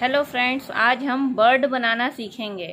Hello friends आज हम bird बनाना सीखेंगे।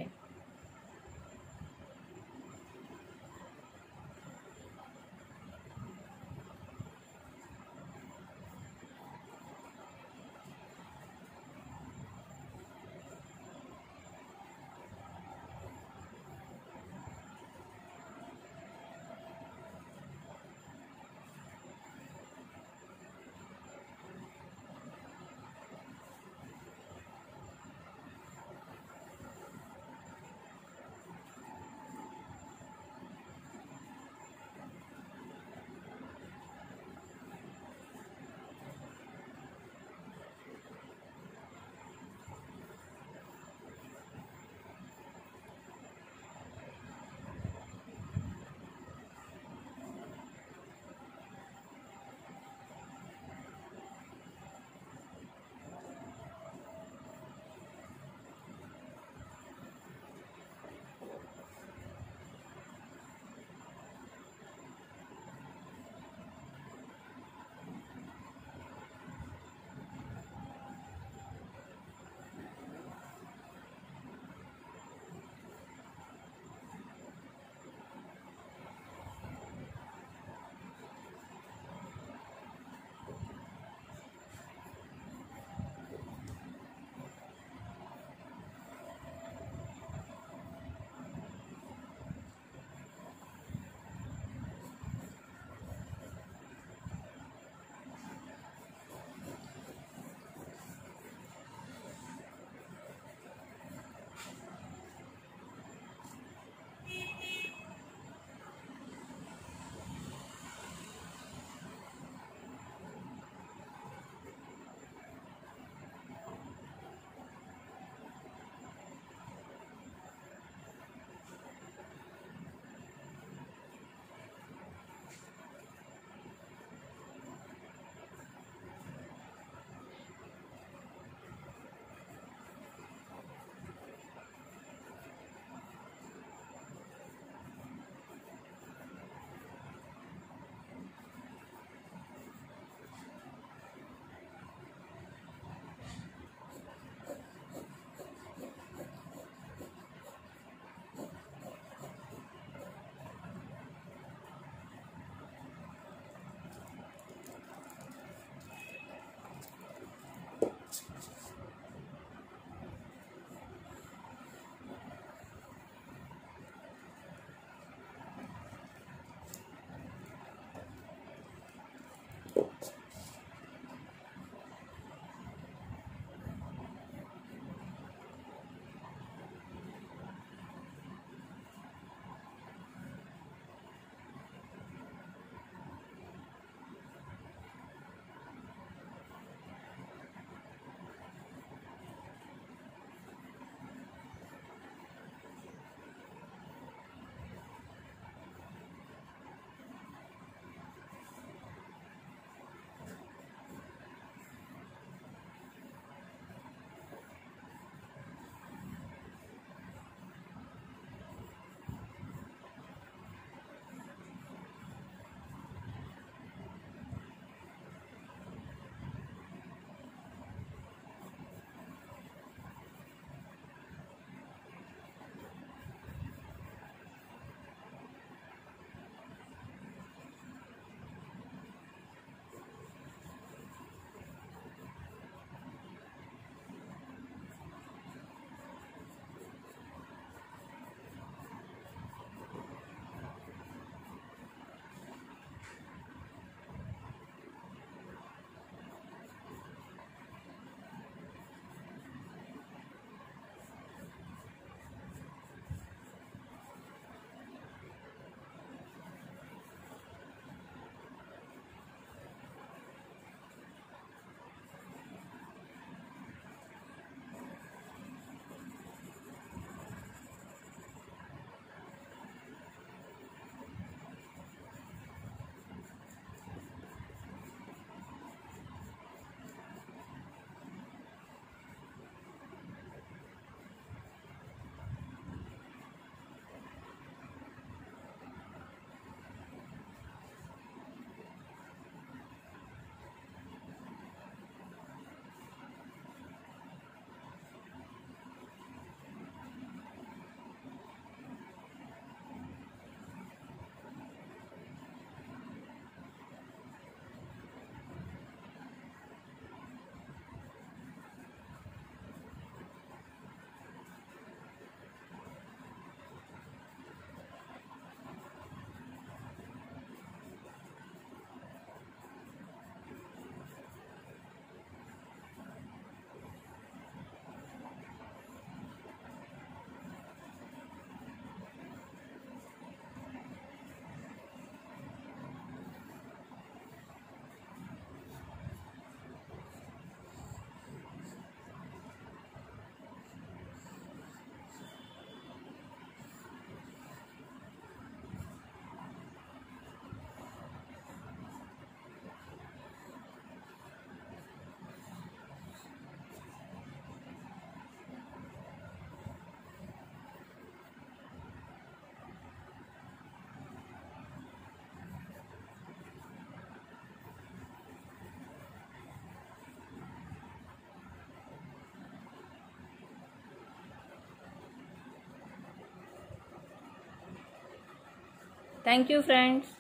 Thank you friends.